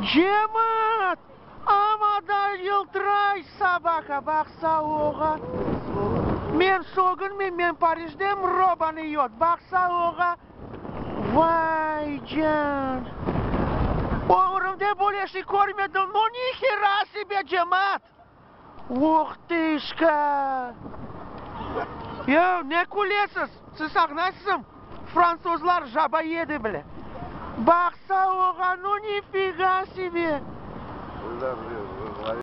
Жемат! Амада жылтырай собака бақса оған. Мен күн мен, Париждем робаны йод. Бақса оға. Вай, жан. Өмірімде бөлеші көрмедім. Ну, нихера себе, Жемат! Ух тышка! Не күлесіз? Сіз ағнайсың? Французлар жаба еді. бақса оған ну нифига себе!